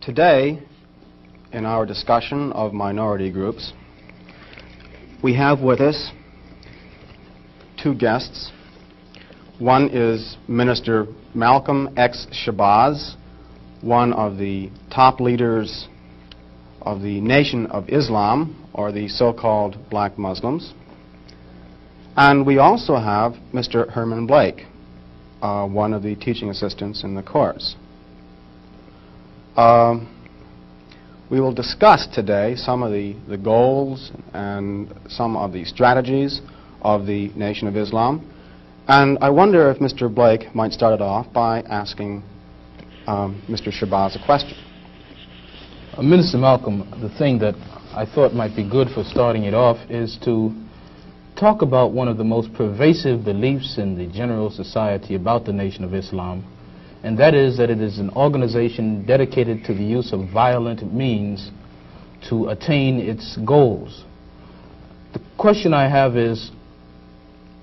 Today, in our discussion of minority groups, we have with us two guests. One is Minister Malcolm X. Shabazz, one of the top leaders of the Nation of Islam, or the so-called black Muslims. And we also have Mr. Herman Blake, uh, one of the teaching assistants in the course. Um, we will discuss today some of the, the goals and some of the strategies of the Nation of Islam. And I wonder if Mr. Blake might start it off by asking um, Mr. Shabazz a question. Uh, Minister Malcolm, the thing that I thought might be good for starting it off is to talk about one of the most pervasive beliefs in the general society about the Nation of Islam, and that is that it is an organization dedicated to the use of violent means to attain its goals. The question I have is,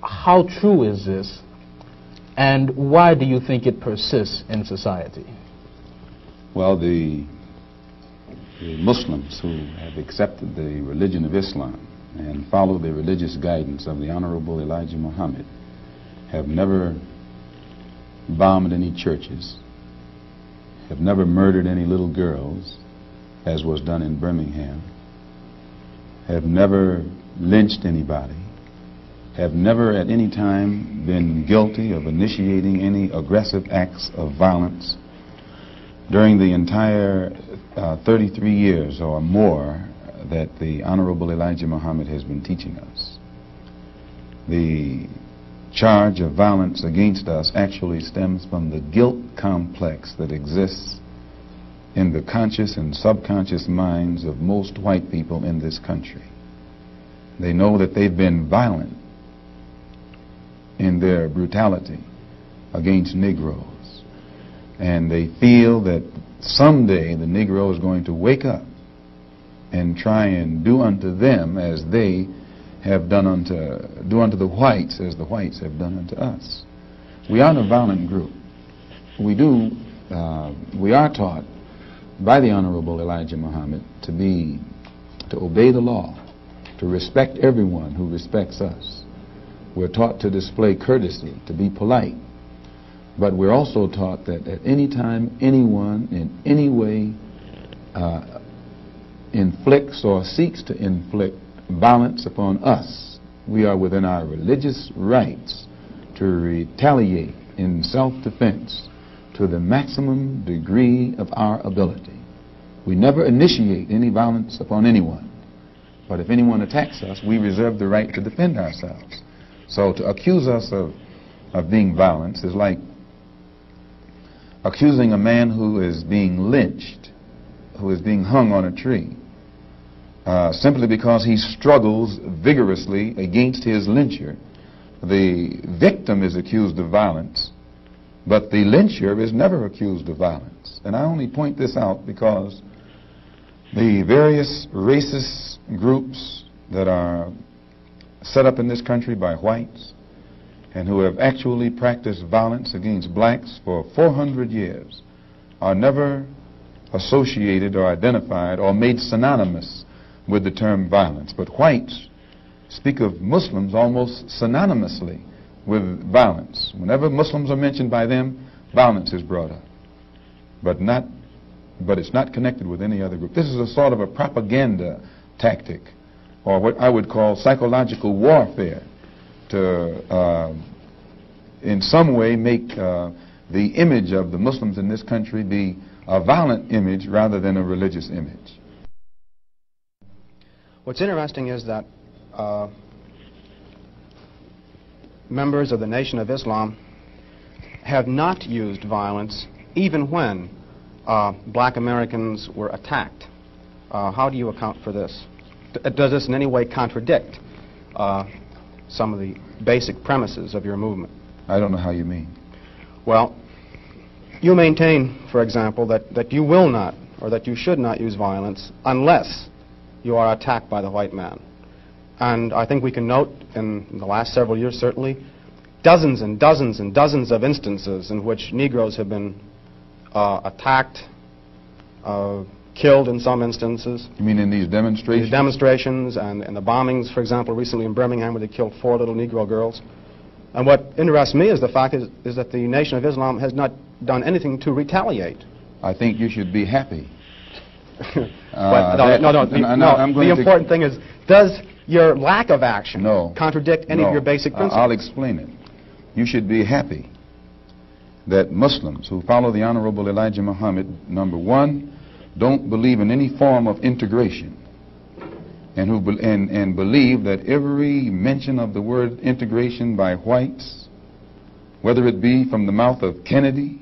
how true is this, and why do you think it persists in society? Well, the, the Muslims who have accepted the religion of Islam and follow the religious guidance of the Honorable Elijah Muhammad have never bombed any churches, have never murdered any little girls, as was done in Birmingham, have never lynched anybody, have never at any time been guilty of initiating any aggressive acts of violence during the entire uh, 33 years or more that the Honorable Elijah Muhammad has been teaching us. The charge of violence against us actually stems from the guilt complex that exists in the conscious and subconscious minds of most white people in this country. They know that they've been violent in their brutality against Negroes. And they feel that someday the Negro is going to wake up and try and do unto them as they have done unto do unto the whites as the whites have done unto us. We aren't a violent group. We do uh, we are taught by the Honorable Elijah Muhammad to be to obey the law, to respect everyone who respects us. We're taught to display courtesy, to be polite. But we're also taught that at any time anyone in any way uh, inflicts or seeks to inflict violence upon us, we are within our religious rights to retaliate in self-defense to the maximum degree of our ability. We never initiate any violence upon anyone. But if anyone attacks us, we reserve the right to defend ourselves. So to accuse us of, of being violent is like accusing a man who is being lynched, who is being hung on a tree. Uh, simply because he struggles vigorously against his lyncher. The victim is accused of violence, but the lyncher is never accused of violence. And I only point this out because the various racist groups that are set up in this country by whites and who have actually practiced violence against blacks for 400 years are never associated or identified or made synonymous with the term violence. But whites speak of Muslims almost synonymously with violence. Whenever Muslims are mentioned by them, violence is brought up. But not but it's not connected with any other group. This is a sort of a propaganda tactic, or what I would call psychological warfare, to uh, in some way make uh, the image of the Muslims in this country be a violent image rather than a religious image. What's interesting is that uh, members of the Nation of Islam have not used violence even when uh, black Americans were attacked. Uh, how do you account for this? D does this in any way contradict uh, some of the basic premises of your movement? I don't know how you mean. Well, you maintain, for example, that, that you will not or that you should not use violence unless you are attacked by the white man. And I think we can note in the last several years, certainly, dozens and dozens and dozens of instances in which Negroes have been uh, attacked uh, killed in some instances. You mean in these demonstrations? These demonstrations? and, and the bombings, for example, recently in Birmingham where they killed four little Negro girls. And what interests me is the fact is, is that the Nation of Islam has not done anything to retaliate. I think you should be happy. But Uh, no, that- no, no, the, no, the important thing is, does your lack of action No. contradict any No. of your basic principles? I'll explain it. You should be happy that Muslims who follow the Honorable Elijah Muhammad, number one, don't believe in any form of integration. And, who be- and, and believe that every mention of the word integration by whites, whether it be from the mouth of Kennedy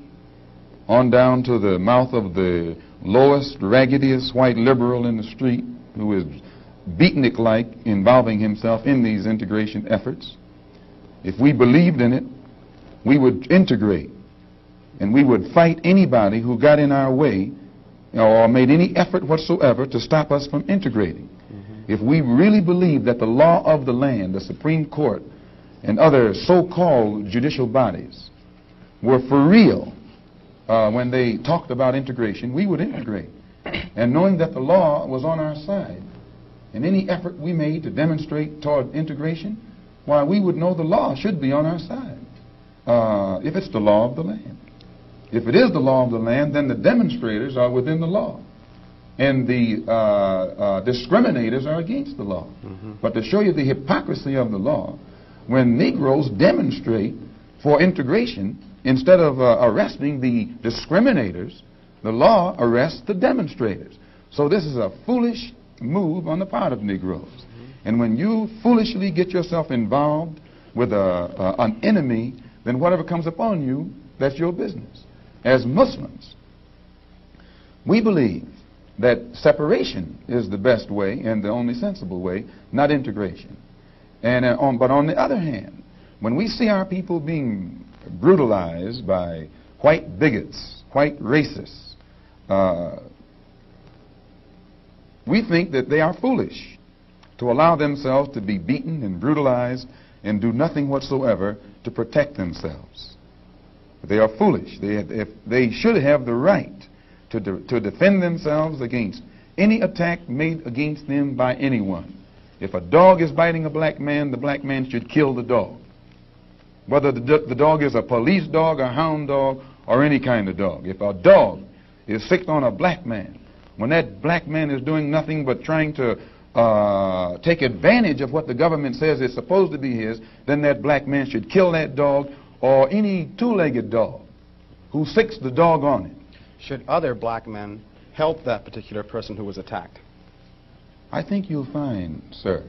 on down to the mouth of the lowest, raggediest white liberal in the street who is beatnik-like involving himself in these integration efforts, if we believed in it, we would integrate and we would fight anybody who got in our way or made any effort whatsoever to stop us from integrating. Mm-hmm. If we really believed that the law of the land, the Supreme Court, and other so-called judicial bodies were for real uh, when they talked about integration, we would integrate. And knowing that the law was on our side, and any effort we made to demonstrate toward integration, why, we would know the law should be on our side, uh, if it's the law of the land. If it is the law of the land, then the demonstrators are within the law. And the uh, uh, discriminators are against the law. But to show you the hypocrisy of the law, when Negroes demonstrate for integration, instead of uh, arresting the discriminators, the law arrests the demonstrators. So this is a foolish move on the part of Negroes. And when you foolishly get yourself involved with a, uh, an enemy, then whatever comes upon you, that's your business. As Muslims, we believe that separation is the best way and the only sensible way, not integration. And uh, on, but on the other hand, when we see our people being brutalized by white bigots, white racists, uh, we think that they are foolish to allow themselves to be beaten and brutalized and do nothing whatsoever to protect themselves. They are foolish. They, if, they should have the right to, de- to defend themselves against any attack made against them by anyone. If a dog is biting a black man, the black man should kill the dog. Whether the, the dog is a police dog, a hound dog, or any kind of dog. If a dog is sick on a black man, when that black man is doing nothing but trying to uh, take advantage of what the government says is supposed to be his, then that black man should kill that dog or any two-legged dog who sicks the dog on it. Should other black men help that particular person who was attacked? I think you'll find, sir,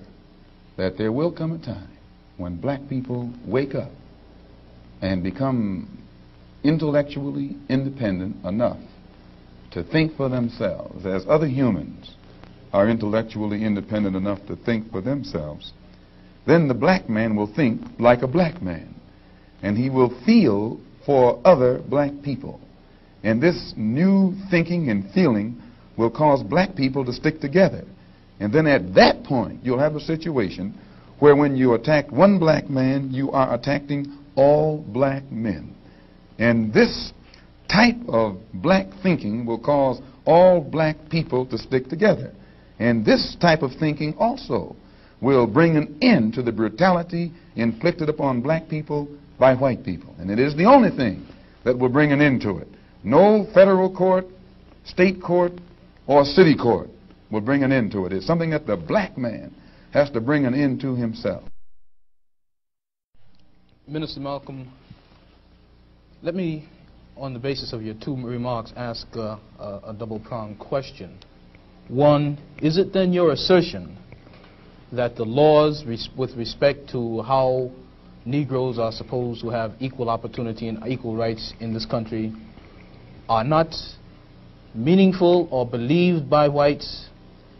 that there will come a time when black people wake up and become intellectually independent enough to think for themselves, as other humans are intellectually independent enough to think for themselves, then the black man will think like a black man, and he will feel for other black people. And this new thinking and feeling will cause black people to stick together. And then at that point, you'll have a situation where when you attack one black man, you are attacking all black men. And this type of black thinking will cause all black people to stick together. And this type of thinking also will bring an end to the brutality inflicted upon black people by white people. And it is the only thing that will bring an end to it. No federal court, state court, or city court will bring an end to it. It's something that the black man has to bring an end to himself. Minister Malcolm, let me, on the basis of your two remarks, ask uh, a, a double-pronged question. One, is it then your assertion that the laws res with respect to how Negroes are supposed to have equal opportunity and equal rights in this country are not meaningful or believed by whites?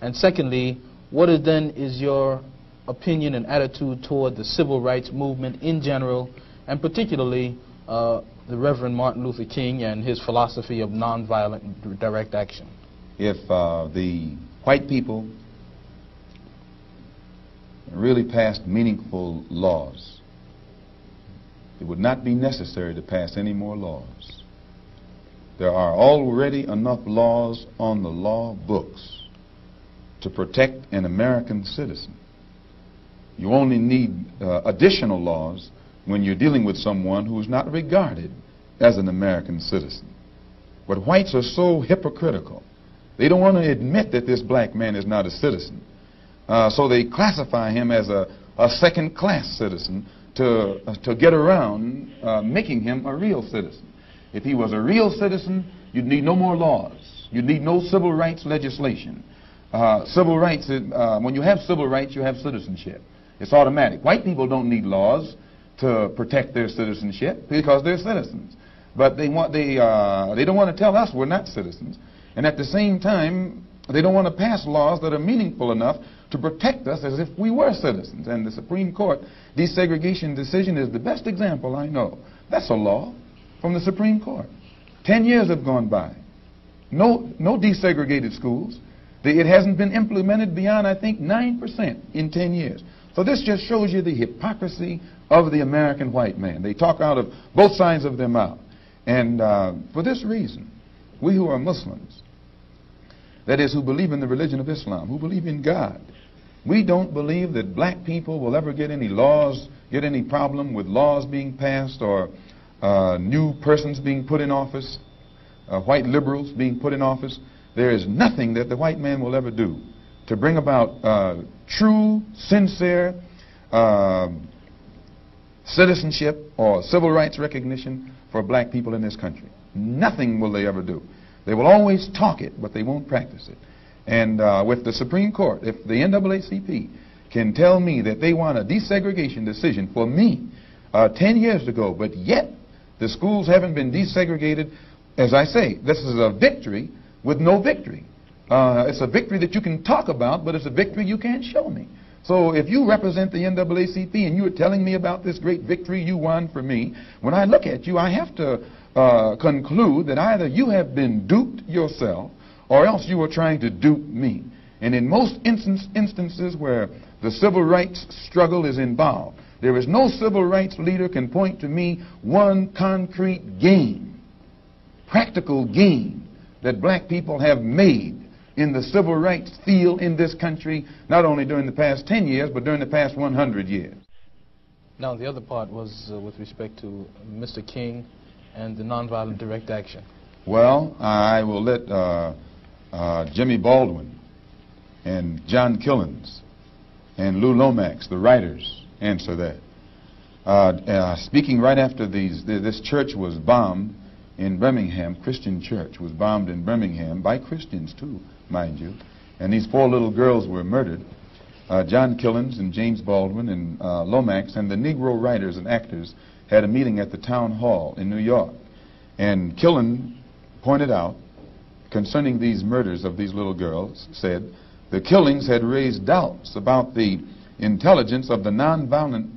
And secondly, what is then is your opinion and attitude toward the civil rights movement in general, and particularly uh, the Reverend Martin Luther King and his philosophy of nonviolent direct action? If uh, the white people really passed meaningful laws, it would not be necessary to pass any more laws. There are already enough laws on the law books to protect an American citizen. You only need uh, additional laws when you're dealing with someone who is not regarded as an American citizen. But whites are so hypocritical. They don't want to admit that this black man is not a citizen. Uh, so they classify him as a, a second class citizen to, uh, to get around uh, making him a real citizen. If he was a real citizen, you'd need no more laws. You'd need no civil rights legislation. Uh, civil rights, uh, when you have civil rights, you have citizenship. It's automatic. White people don't need laws to protect their citizenship because they're citizens. But they, want, they, uh, they don't want to tell us we're not citizens. And at the same time, they don't want to pass laws that are meaningful enough to protect us as if we were citizens. And the Supreme Court desegregation decision is the best example I know. That's a law from the Supreme Court. Ten years have gone by. No, no desegregated schools. it hasn't been implemented beyond, I think, 9% in 10 years. So this just shows you the hypocrisy of the American white man. They talk out of both sides of their mouth. And uh, for this reason, we who are Muslims, that is, who believe in the religion of Islam, who believe in God, we don't believe that black people will ever get any laws, get any problem with laws being passed or uh, new persons being put in office, uh, white liberals being put in office. There is nothing that the white man will ever do to bring about uh, true, sincere uh, citizenship or civil rights recognition for black people in this country. Nothing will they ever do. They will always talk it, but they won't practice it. And uh, with the Supreme Court, if the NAACP can tell me that they want a desegregation decision for me uh, 10 years ago, but yet the schools haven't been desegregated, as I say, this is a victory with no victory. Uh, it's a victory that you can talk about, but it's a victory you can't show me. So if you represent the NAACP and you are telling me about this great victory you won for me, when I look at you, I have to uh, conclude that either you have been duped yourself or else you are trying to dupe me. And in most instance, instances where the civil rights struggle is involved, there is no civil rights leader can point to me one concrete gain, practical gain that black people have made in the civil rights field in this country, not only during the past 10 years, but during the past 100 years. Now, the other part was uh, with respect to Mr. King and the nonviolent direct action. Well, I will let uh, uh, Jimmy Baldwin and John Killens and Lou Lomax, the writers, answer that. Uh, uh, speaking right after these, th this church was bombed in Birmingham, Christian church was bombed in Birmingham by Christians too mind you. And these four little girls were murdered. Uh, John Killens and James Baldwin and uh, Lomax and the Negro writers and actors had a meeting at the town hall in New York. And Killen pointed out concerning these murders of these little girls, said the killings had raised doubts about the intelligence of the nonviolent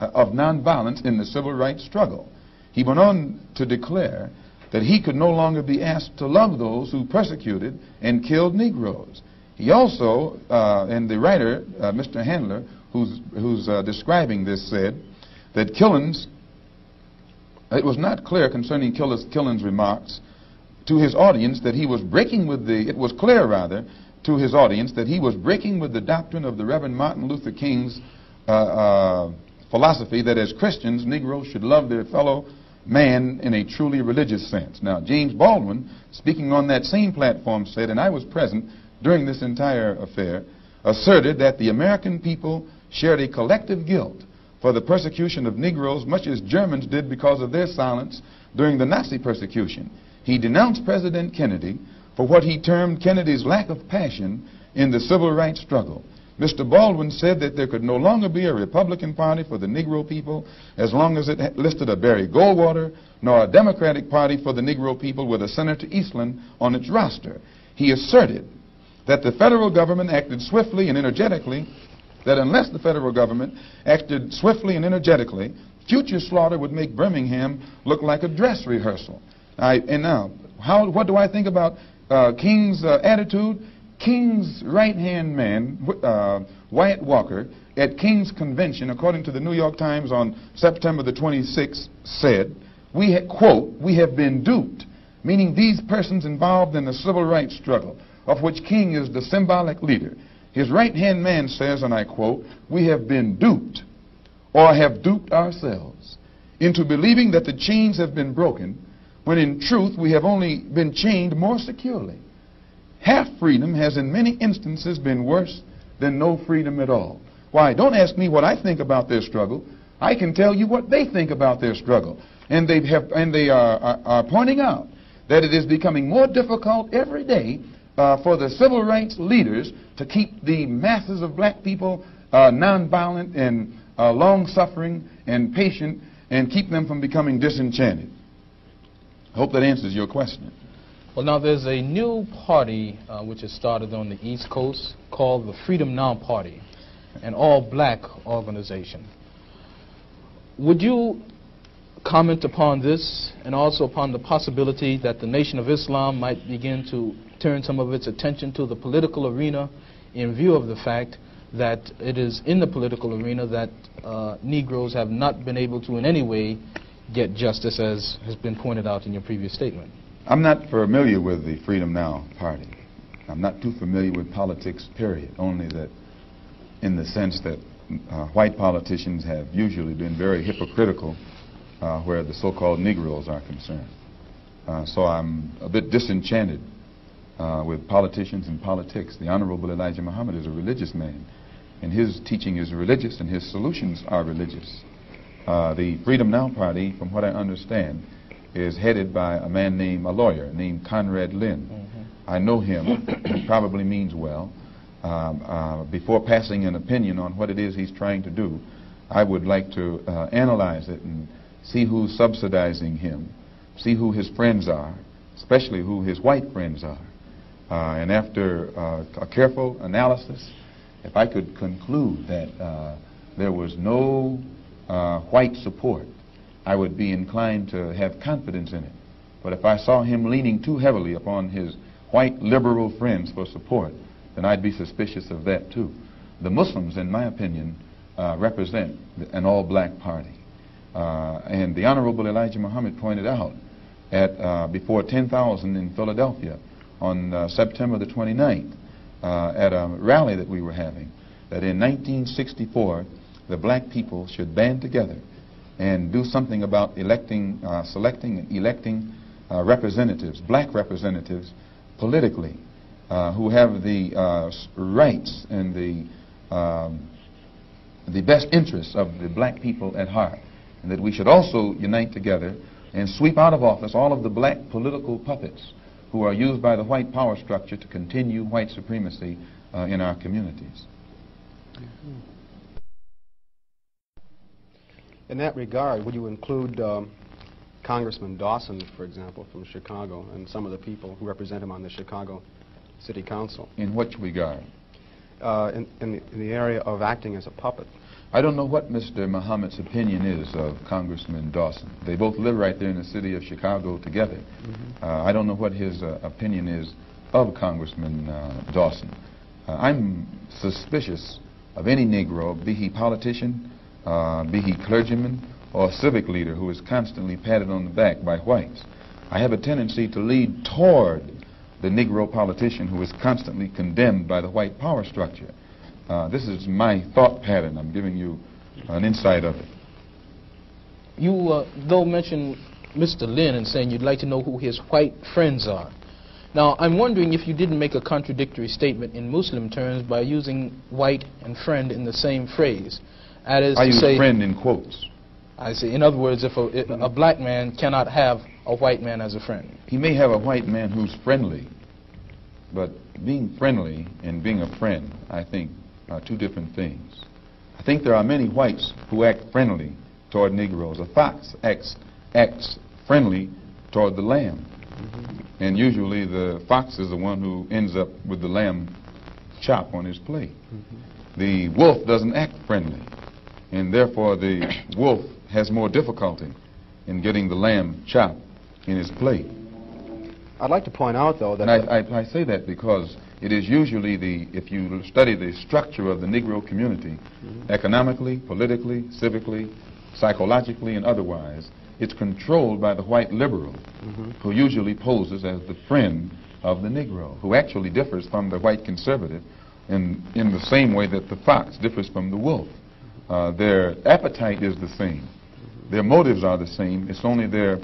uh, of nonviolence in the civil rights struggle. He went on to declare that he could no longer be asked to love those who persecuted and killed Negroes. He also, uh, and the writer, uh, Mr. Handler, who's, who's uh, describing this, said that Killens, it was not clear concerning Killens' remarks to his audience that he was breaking with the, it was clear rather, to his audience that he was breaking with the doctrine of the Reverend Martin Luther King's uh, uh, philosophy that as Christians, Negroes should love their fellow man in a truly religious sense. Now, James Baldwin, speaking on that same platform, said, and I was present during this entire affair, asserted that the American people shared a collective guilt for the persecution of Negroes, much as Germans did because of their silence during the Nazi persecution. He denounced President Kennedy for what he termed Kennedy's lack of passion in the civil rights struggle. Mr. Baldwin said that there could no longer be a Republican Party for the Negro people as long as it listed a Barry Goldwater, nor a Democratic Party for the Negro people with a Senator Eastland on its roster. He asserted that the federal government acted swiftly and energetically, that unless the federal government acted swiftly and energetically, future slaughter would make Birmingham look like a dress rehearsal. I, and now, how, what do I think about uh, King's uh, attitude? King's right-hand man, uh, Wyatt Walker, at King's convention, according to the New York Times on September the 26th, said, we quote, we have been duped. meaning these persons involved in the civil rights struggle, of which King is the symbolic leader. His right hand man says, and I quote, We have been duped or have duped ourselves into believing that the chains have been broken, when in truth we have only been chained more securely. Half freedom has in many instances been worse than no freedom at all. Why, don't ask me what I think about their struggle. I can tell you what they think about their struggle. And they, have, and they are, are, are pointing out that it is becoming more difficult every day uh, for the civil rights leaders to keep the masses of black people uh, nonviolent and uh, long-suffering and patient and keep them from becoming disenchanted. I hope that answers your question. Well, now there's a new party uh, which has started on the East Coast called the Freedom Now Party, an all-black organization. Would you comment upon this and also upon the possibility that the Nation of Islam might begin to turn some of its attention to the political arena in view of the fact that it is in the political arena that uh, Negroes have not been able to in any way get justice as has been pointed out in your previous statement. I'm not familiar with the Freedom Now party. I'm not too familiar with politics, period, only that in the sense that uh, white politicians have usually been very hypocritical uh, where the so-called Negroes are concerned. Uh, so I'm a bit disenchanted uh, with politicians and politics. The Honorable Elijah Muhammad is a religious man, and his teaching is religious, and his solutions are religious. Uh, the Freedom Now Party, from what I understand, is headed by a man named, a lawyer named Conrad Lynn. Mm-hmm. I know him. he probably means well. Um, uh, before passing an opinion on what it is he's trying to do, I would like to uh, analyze it and see who's subsidizing him, see who his friends are, especially who his white friends are. Uh, and after uh, a careful analysis, if I could conclude that uh, there was no uh, white support, I would be inclined to have confidence in it. But if I saw him leaning too heavily upon his white liberal friends for support, then I'd be suspicious of that too. The Muslims, in my opinion, uh, represent an all-black party. Uh, and the Honorable Elijah Muhammad pointed out at uh, before 10,000 in Philadelphia on uh, September the 29th uh, at a rally that we were having that in 1964 the black people should band together and do something about electing, uh, selecting and electing representatives, black representatives, politically, who have the rights and the um, the best interests of the black people at heart and that we should also unite together and sweep out of office all of the black political puppets who are used by the white power structure to continue white supremacy uh, in our communities. In that regard, would you include um, Congressman Dawson, for example, from Chicago, and some of the people who represent him on the Chicago City Council? In which regard? Uh, in, in, the, in the area of acting as a puppet. I don't know what Mr. Muhammad's opinion is of Congressman Dawson. They both live right there in the city of Chicago together. Mm -hmm. uh, I don't know what his uh, opinion is of Congressman uh, Dawson. Uh, I'm suspicious of any Negro, be he politician, uh, be he clergyman, or civic leader who is constantly patted on the back by whites. I have a tendency to lead toward the Negro politician who is constantly condemned by the white power structure. Uh, this is my thought pattern. I'm giving you an insight of it. You, uh, though, mentioned Mr. Lynn and saying you'd like to know who his white friends are. Now, I'm wondering if you didn't make a contradictory statement in Muslim terms by using white and friend in the same phrase. That is I use say, friend in quotes. I see. In other words, if a, if a black man cannot have a white man as a friend. He may have a white man who's friendly, but being friendly and being a friend, I think, are two different things. I think there are many whites who act friendly toward Negroes. A fox acts, acts friendly toward the lamb. Mm -hmm. And usually the fox is the one who ends up with the lamb chop on his plate. Mm -hmm. The wolf doesn't act friendly. And therefore the wolf has more difficulty in getting the lamb chop in his plate. I'd like to point out, though, that... And I, I, I say that because it is usually the, if you study the structure of the Negro community, mm -hmm. economically, politically, civically, psychologically, and otherwise, it's controlled by the white liberal, who usually poses as the friend of the Negro, who actually differs from the white conservative in, in the same way that the fox differs from the wolf. Uh, their appetite is the same. Their motives are the same. It's only their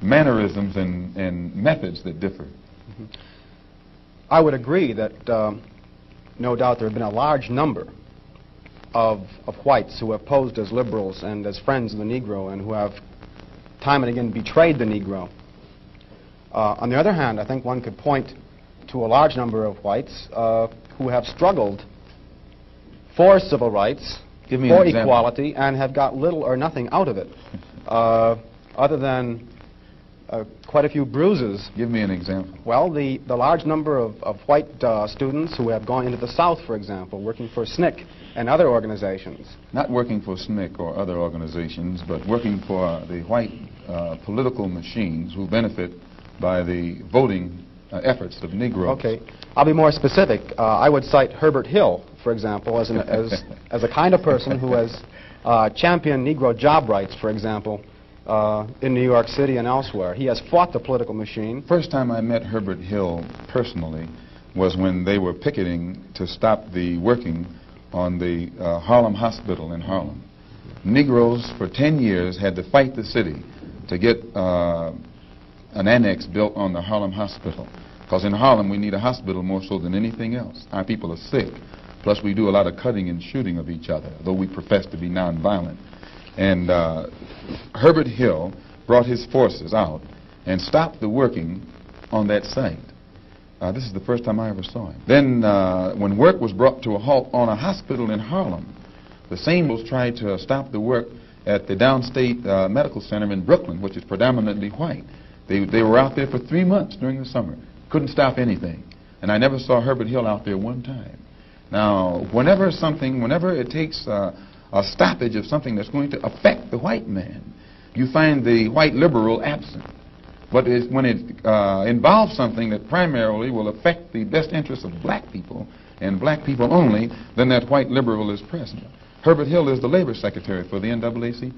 mannerisms and, and methods that differ. I would agree that um, no doubt there have been a large number of, of whites who have posed as liberals and as friends of the Negro and who have time and again betrayed the Negro. Uh, on the other hand, I think one could point to a large number of whites uh, who have struggled for civil rights, Give me for example. equality, and have got little or nothing out of it, uh, other than uh, quite a few bruises Give me an example. well, the, the large number of, of white uh, students who have gone into the South, for example, working for SNCC and other organizations. Not working for SNCC or other organizations, but working for the white uh, political machines who benefit by the voting uh, efforts of Negroes. Okay, I'll be more specific. Uh, I would cite Herbert Hill, for example, as, an, as, as a kind of person who has uh, championed Negro job rights, for example, uh, in New York City and elsewhere. He has fought the political machine. First time I met Herbert Hill personally was when they were picketing to stop the working on the uh, Harlem Hospital in Harlem. Negroes for 10 years had to fight the city to get uh, an annex built on the Harlem Hospital. Because in Harlem we need a hospital more so than anything else. Our people are sick. Plus we do a lot of cutting and shooting of each other, though we profess to be nonviolent. And uh, Herbert Hill brought his forces out and stopped the working on that site. Uh, this is the first time I ever saw him. Then, uh, when work was brought to a halt on a hospital in Harlem, the same was tried to stop the work at the downstate uh, medical center in Brooklyn, which is predominantly white. They, they were out there for three months during the summer. Couldn't stop anything. And I never saw Herbert Hill out there one time. Now, whenever something, whenever it takes uh, a stoppage of something that's going to affect the white man, you find the white liberal absent. But it's, when it uh, involves something that primarily will affect the best interests of black people and black people only, then that white liberal is present. Herbert Hill is the labor secretary for the NAACP.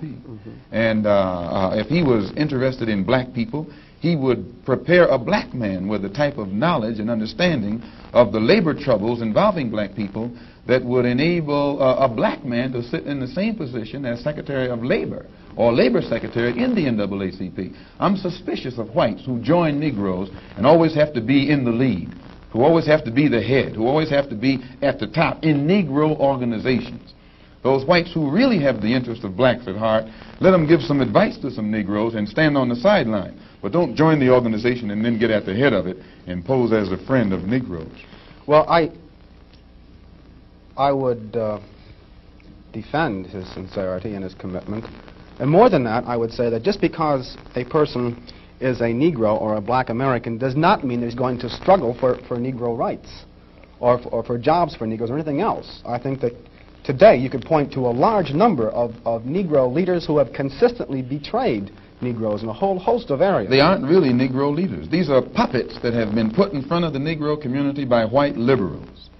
And uh, uh, if he was interested in black people, he would prepare a black man with the type of knowledge and understanding of the labor troubles involving black people that would enable uh, a black man to sit in the same position as Secretary of Labor or Labor Secretary in the NAACP. I'm suspicious of whites who join Negroes and always have to be in the lead, who always have to be the head, who always have to be at the top in Negro organizations. Those whites who really have the interest of blacks at heart, let them give some advice to some Negroes and stand on the sideline. But don't join the organization and then get at the head of it and pose as a friend of Negroes. Well, I, I would uh, defend his sincerity and his commitment. And more than that, I would say that just because a person is a Negro or a black American does not mean that he's going to struggle for, for Negro rights or, f- or for jobs for Negroes or anything else. I think that today you could point to a large number of, of Negro leaders who have consistently betrayed Negroes in a whole host of areas. They aren't really Negro leaders. These are puppets that have been put in front of the Negro community by white liberals.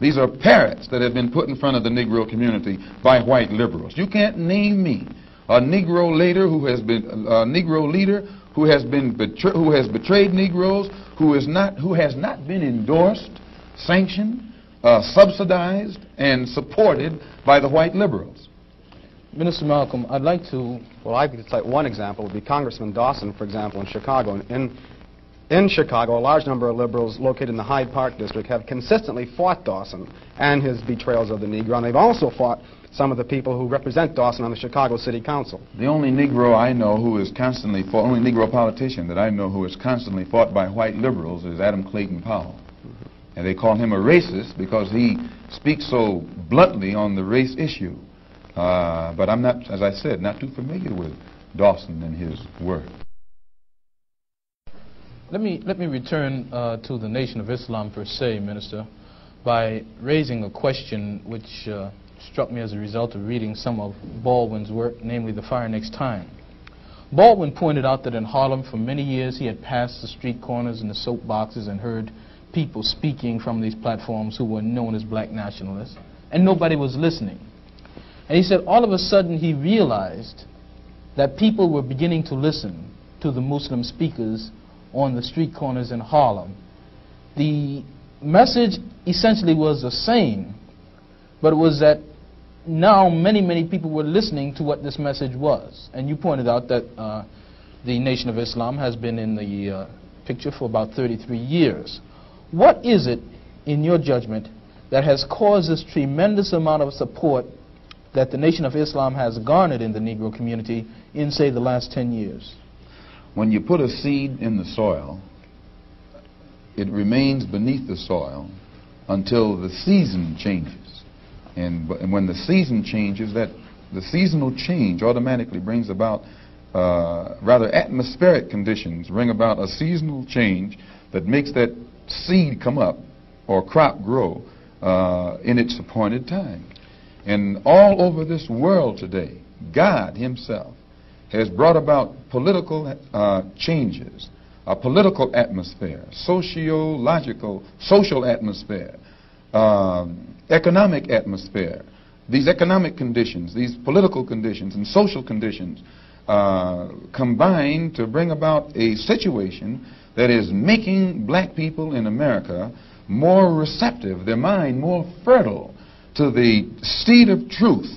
These are parrots that have been put in front of the Negro community by white liberals. You can't name me a Negro leader who has been a Negro leader who has been who has betrayed Negroes, who is not who has not been endorsed, sanctioned, uh, subsidized, and supported by the white liberals. Minister Malcolm, I'd like to Well, I could cite one example would be Congressman Dawson, for example, in Chicago. In, in Chicago, a large number of liberals located in the Hyde Park district have consistently fought Dawson and his betrayals of the Negro, and they've also fought some of the people who represent Dawson on the Chicago City Council. The only Negro I know who is constantly fought, only Negro politician that I know who is constantly fought by white liberals is Adam Clayton Powell. And they call him a racist because he speaks so bluntly on the race issue. Uh, but I'm not, as I said, not too familiar with Dawson and his work. let me let me return uh, to the Nation of Islam per se, Minister, by raising a question which uh, struck me as a result of reading some of Baldwin's work, namely The Fire Next Time. Baldwin pointed out that in Harlem for many years he had passed the street corners and the soap boxes and heard people speaking from these platforms who were known as black nationalists, and nobody was listening. And he said all of a sudden he realized that people were beginning to listen to the Muslim speakers on the street corners in Harlem. The message essentially was the same, but it was that now many, many people were listening to what this message was. And you pointed out that uh, the Nation of Islam has been in the uh, picture for about 33 years. What is it, in your judgment, that has caused this tremendous amount of support that the Nation of Islam has garnered in the Negro community in, say, the last 10 years? When you put a seed in the soil, it remains beneath the soil until the season changes. And, and when the season changes, that the seasonal change automatically brings about uh, rather atmospheric conditions, bring about a seasonal change that makes that seed come up or crop grow uh, in its appointed time. And all over this world today, God Himself has brought about political uh, changes, a political atmosphere, sociological, social atmosphere, um, economic atmosphere. These economic conditions, these political conditions, and social conditions uh, combine to bring about a situation that is making black people in America more receptive, their mind more fertile to the seed of truth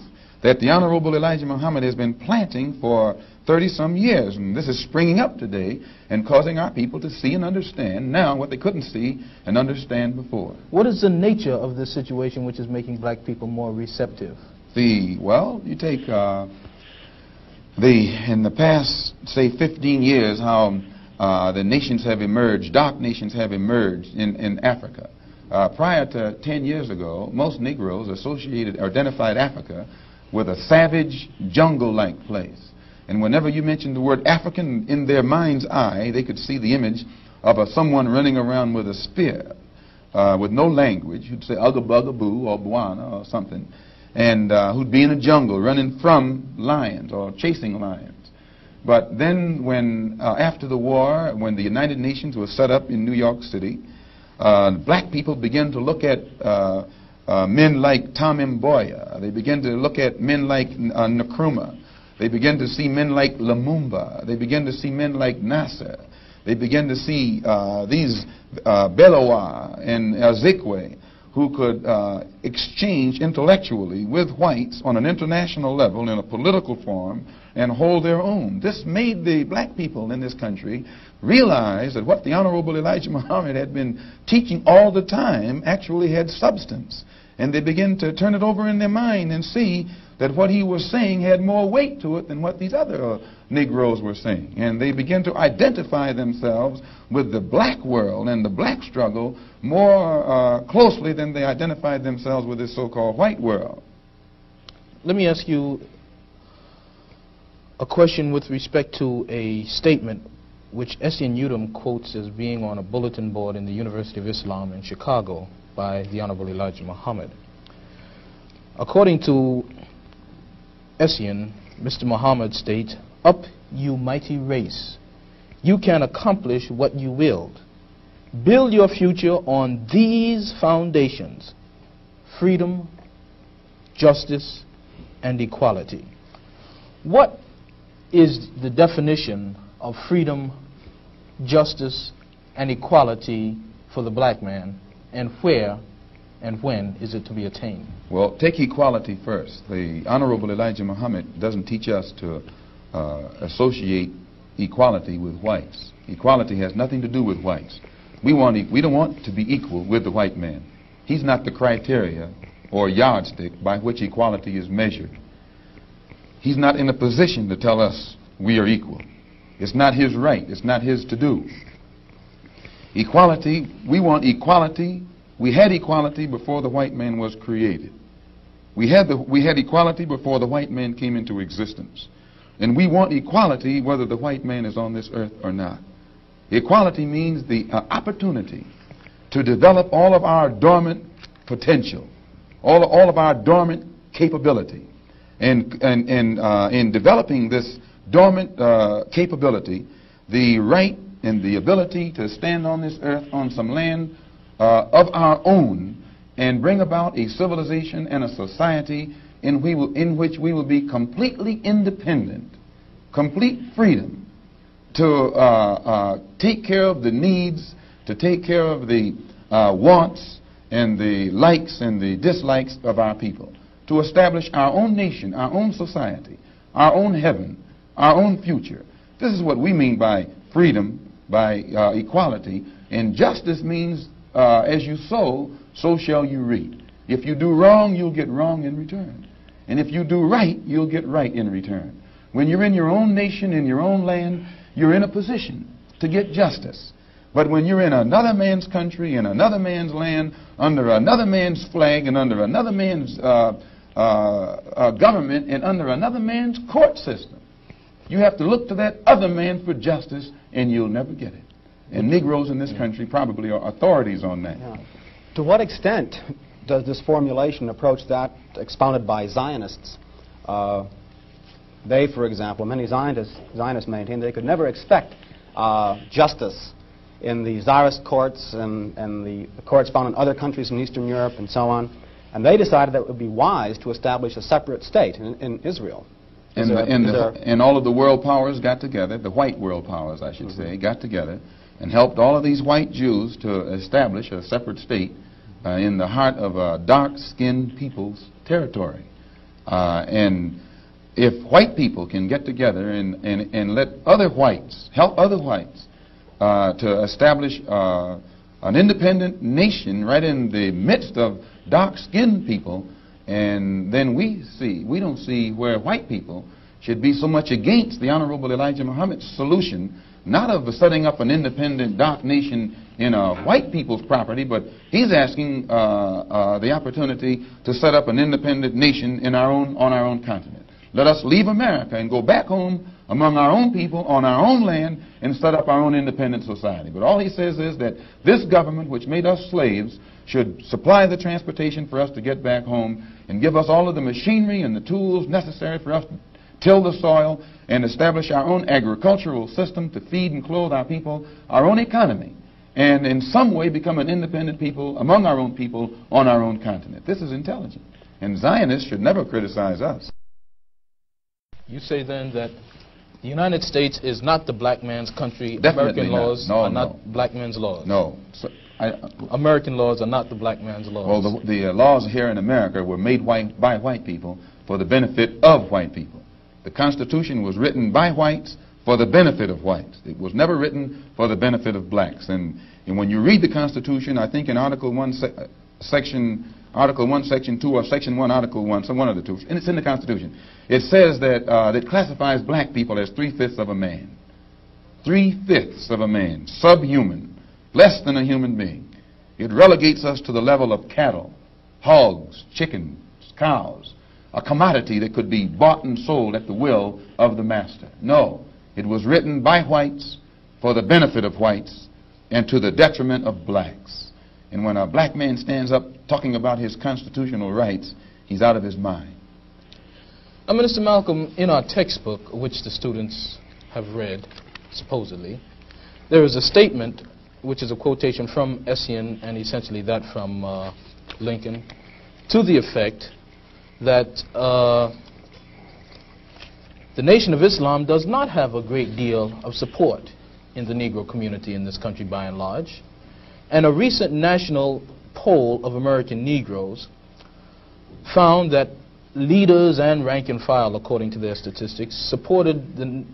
that the Honorable Elijah Muhammad has been planting for 30 some years. And this is springing up today and causing our people to see and understand now what they couldn't see and understand before. What is the nature of this situation which is making black people more receptive? The, well, you take uh, the, in the past, say, 15 years, how uh, the nations have emerged, dark nations have emerged in, in Africa. Uh, prior to 10 years ago, most Negroes associated, identified Africa with a savage, jungle-like place. And whenever you mentioned the word African in their mind's eye, they could see the image of a, someone running around with a spear, uh, with no language, who'd say Ugga Bugga Boo or Bwana or something, and uh, who'd be in a jungle running from lions or chasing lions. But then, when uh, after the war, when the United Nations was set up in New York City, uh, black people begin to look at uh, uh, men like Tom Mboya. They begin to look at men like uh, Nkrumah. They begin to see men like Lumumba. They begin to see men like Nasser. They begin to see uh, these uh, Balewa and Azikiwe who could uh, exchange intellectually with whites on an international level in a political form and hold their own. This made the black people in this country realize that what the Honorable Elijah Muhammad had been teaching all the time actually had substance. And they began to turn it over in their mind and see that what he was saying had more weight to it than what these other uh, Negroes were saying. And they began to identify themselves with the black world and the black struggle more uh, closely than they identified themselves with this so-called white world. Let me ask you a question with respect to a statement which Essien Udom quotes as being on a bulletin board in the University of Islam in Chicago by the Honorable Elijah Muhammad. According to Essien, Mr. Muhammad states, Up, you mighty race. You can accomplish what you willed. Build your future on these foundations freedom, justice, and equality. What is the definition of freedom, justice, and equality for the black man, and where and when is it to be attained? Well, take equality first. The Honorable Elijah Muhammad doesn't teach us to uh, associate equality with whites. Equality has nothing to do with whites. We, want e we don't want to be equal with the white man. He's not the criteria or yardstick by which equality is measured. He's not in a position to tell us we are equal. It's not his right. It's not his to do. Equality, we want equality we had equality before the white man was created. We had, the, we had equality before the white man came into existence. And we want equality whether the white man is on this earth or not. Equality means the uh, opportunity to develop all of our dormant potential, all, all of our dormant capability. And, and, and uh, in developing this dormant uh, capability, the right and the ability to stand on this earth on some land uh, of our own and bring about a civilization and a society in, we will, in which we will be completely independent, complete freedom to uh, uh, take care of the needs, to take care of the uh, wants and the likes and the dislikes of our people, to establish our own nation, our own society, our own heaven, our own future. This is what we mean by freedom, by uh, equality, and justice means uh, as you sow, so shall you reap. If you do wrong, you'll get wrong in return. And if you do right, you'll get right in return. When you're in your own nation, in your own land, you're in a position to get justice. But when you're in another man's country, in another man's land, under another man's flag, and under another man's uh, uh, uh, government, and under another man's court system, you have to look to that other man for justice, and you'll never get it. And Negroes in this country probably are authorities on that. Yeah. To what extent does this formulation approach that expounded by Zionists? Uh, they, for example, many Zionists, Zionists maintain they could never expect uh, justice in the Tsarist courts and, and the, the, courts found in other countries in Eastern Europe and so on. And they decided that it would be wise to establish a separate state in, in Israel. And, there, the, and, the, and, all of the world powers got together, the white world powers, I should mm -hmm. say, got together and helped all of these white Jews to establish a separate state uh, in the heart of a dark-skinned people's territory. Uh, and if white people can get together and, and, and let other whites, help other whites uh, to establish uh, an independent nation right in the midst of dark-skinned people, and then we see, we don't see where white people should be so much against the Honorable Elijah Muhammad's solution not of setting up an independent dark nation in a white people's property, but he's asking uh, uh, the opportunity to set up an independent nation in our own, on our own continent. Let us leave America and go back home among our own people on our own land and set up our own independent society. But all he says is that this government, which made us slaves, should supply the transportation for us to get back home and give us all of the machinery and the tools necessary for us to till the soil, and establish our own agricultural system to feed and clothe our people, our own economy, and in some way become an independent people among our own people on our own continent. This is intelligent. And Zionists should never criticize us. You say then that the United States is not the black man's country. Definitely American not. laws no, are no. not black man's laws. No. So, I, American laws are not the black man's laws. Well, the, the uh, laws here in America were made white, by white people for the benefit of white people. The Constitution was written by whites for the benefit of whites. It was never written for the benefit of blacks. And, and when you read the Constitution, I think in Article 1, se Section Article 1, Section 2, or Section 1, Article 1, some one of the two, and it's in the Constitution. It says that uh, it classifies black people as three-fifths of a man. Three-fifths of a man, subhuman, less than a human being. It relegates us to the level of cattle, hogs, chickens, cows a commodity that could be bought and sold at the will of the master. No, it was written by whites for the benefit of whites and to the detriment of blacks. And when a black man stands up talking about his constitutional rights, he's out of his mind. Now, Minister Malcolm, in our textbook, which the students have read, supposedly, there is a statement, which is a quotation from Essien and essentially that from uh, Lincoln, to the effect that uh, the Nation of Islam does not have a great deal of support in the Negro community in this country by and large. And a recent national poll of American Negroes found that leaders and rank and file, according to their statistics, supported the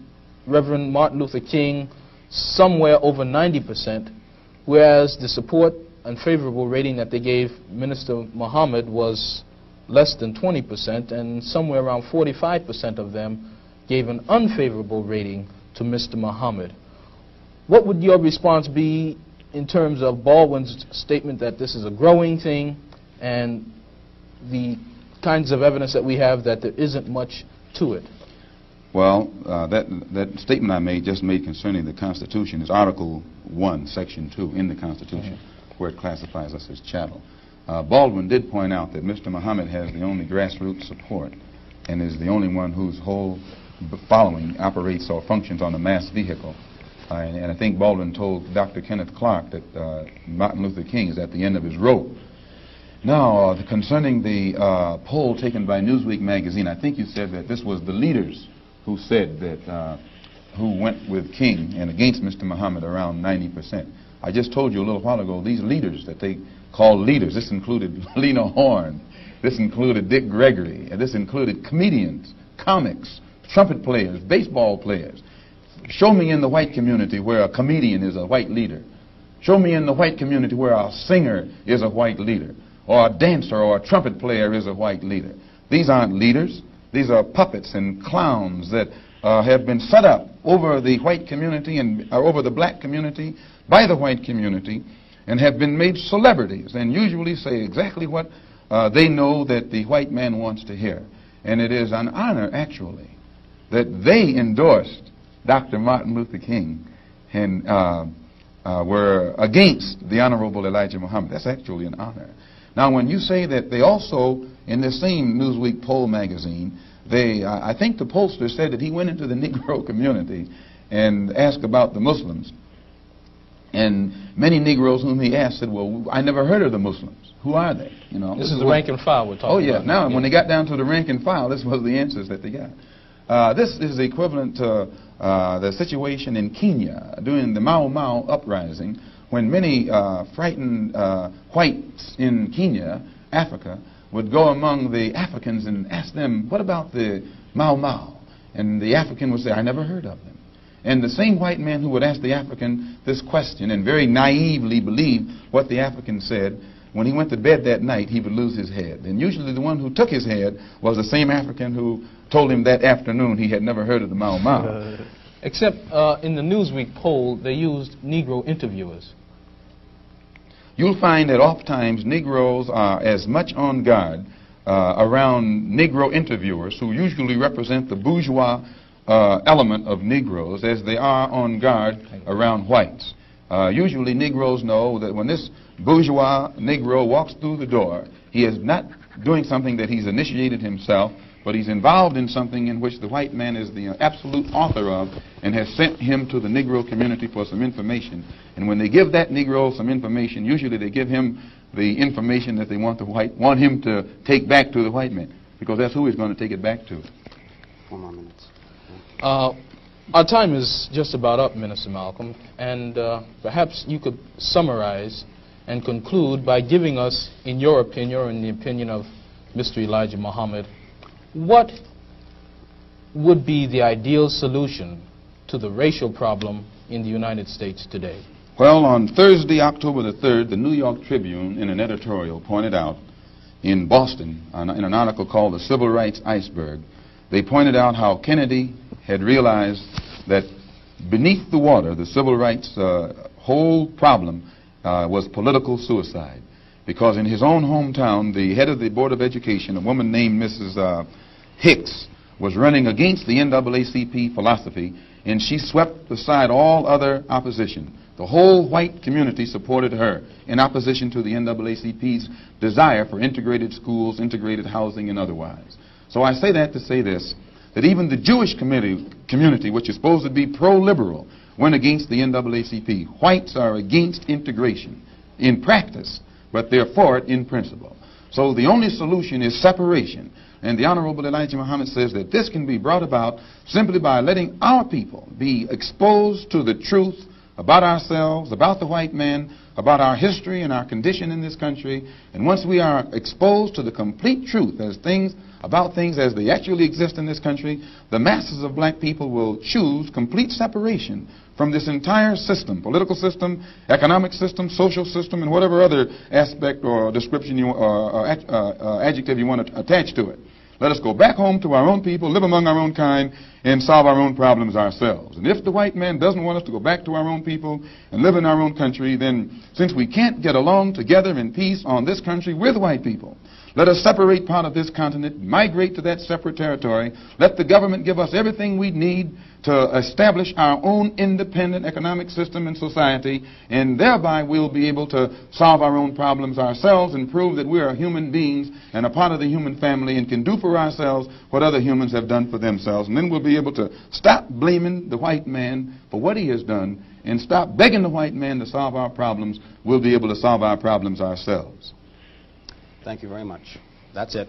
Reverend Martin Luther King somewhere over 90%, whereas the support and favorable rating that they gave Minister Muhammad was less than 20%, and somewhere around 45% of them gave an unfavorable rating to Mr. Muhammad. What would your response be in terms of Baldwin's statement that this is a growing thing and the kinds of evidence that we have that there isn't much to it? Well, uh, that, that statement I made, just made concerning the Constitution, is Article 1, Section 2 in the Constitution, mm -hmm. where it classifies us as chattel. Uh, Baldwin did point out that Mr. Muhammad has the only grassroots support and is the only one whose whole following operates or functions on a mass vehicle. Uh, and, and, I think Baldwin told Dr. Kenneth Clark that uh, Martin Luther King is at the end of his rope. Now, uh, concerning the uh, poll taken by Newsweek magazine, I think you said that this was the leaders who said that, uh, who went with King and against Mr. Muhammad around 90%. I just told you a little while ago, these leaders that they call leaders, this included Lena Horne, this included Dick Gregory, and this included comedians, comics, trumpet players, baseball players. Show me in the white community where a comedian is a white leader. Show me in the white community where a singer is a white leader, or a dancer or a trumpet player is a white leader. These aren't leaders. These are puppets and clowns that uh, have been set up over the white community and uh, over the black community by the white community and have been made celebrities and usually say exactly what uh, they know that the white man wants to hear. And it is an honor, actually, that they endorsed Dr. Martin Luther King and uh, uh, were against the Honorable Elijah Muhammad. That's actually an honor. Now, when you say that they also, in the same Newsweek poll magazine, they, I think the pollster said that he went into the Negro community and asked about the Muslims. And many Negroes whom he asked said, well, I never heard of the Muslims. Who are they? You know, this, this is the rank and file we're talking about. oh, yeah. about. Now, yeah. when they got down to the rank and file, this was the answers that they got. Uh, this is equivalent to uh, the situation in Kenya during the Mau Mau uprising when many uh, frightened uh, whites in Kenya, Africa, would go among the Africans and ask them, what about the Mau Mau? And the African would say, I never heard of them. And the same white man who would ask the African this question and very naively believe what the African said, when he went to bed that night, he would lose his head. And usually the one who took his head was the same African who told him that afternoon he had never heard of the Mau Mau. Except uh, in the Newsweek poll, they used Negro interviewers. You'll find that oftentimes Negroes are as much on guard uh, around Negro interviewers who usually represent the bourgeois uh, element of Negroes as they are on guard around whites. Uh, usually Negroes know that when this bourgeois Negro walks through the door, he is not doing something that he's initiated himself, but he's involved in something in which the white man is the absolute author of and has sent him to the Negro community for some information. And when they give that Negro some information, usually they give him the information that they want the white want him to take back to the white man, because that's who he's going to take it back to. Four more minutes. Uh, our time is just about up, Minister Malcolm, and uh, perhaps you could summarize and conclude by giving us, in your opinion, or in the opinion of Mr. Elijah Muhammad, what would be the ideal solution to the racial problem in the United States today? Well, on Thursday, October the 3rd, the New York Tribune, in an editorial, pointed out in Boston, in an article called The Civil Rights Iceberg, they pointed out how Kennedy had realized that beneath the water, the civil rights uh, whole problem uh, was political suicide. Because in his own hometown, the head of the Board of Education, a woman named Mrs. Uh, Hicks, was running against the NAACP philosophy, and she swept aside all other opposition. The whole white community supported her in opposition to the NAACP's desire for integrated schools, integrated housing, and otherwise. So I say that to say this, that even the Jewish community, which is supposed to be pro-liberal, went against the NAACP. Whites are against integration in practice but they're for it in principle. So the only solution is separation. And the Honorable Elijah Muhammad says that this can be brought about simply by letting our people be exposed to the truth about ourselves, about the white man, about our history and our condition in this country. And once we are exposed to the complete truth as things about things as they actually exist in this country, the masses of black people will choose complete separation from this entire system, political system, economic system, social system, and whatever other aspect or description you, or, or uh, uh, adjective you want to attach to it. Let us go back home to our own people, live among our own kind, and solve our own problems ourselves. And if the white man doesn't want us to go back to our own people and live in our own country, then since we can't get along together in peace on this country with white people, let us separate part of this continent, migrate to that separate territory. Let the government give us everything we need to establish our own independent economic system and society, and thereby we'll be able to solve our own problems ourselves and prove that we are human beings and a part of the human family and can do for ourselves what other humans have done for themselves. And then we'll be able to stop blaming the white man for what he has done and stop begging the white man to solve our problems. We'll be able to solve our problems ourselves. Thank you very much. That's it.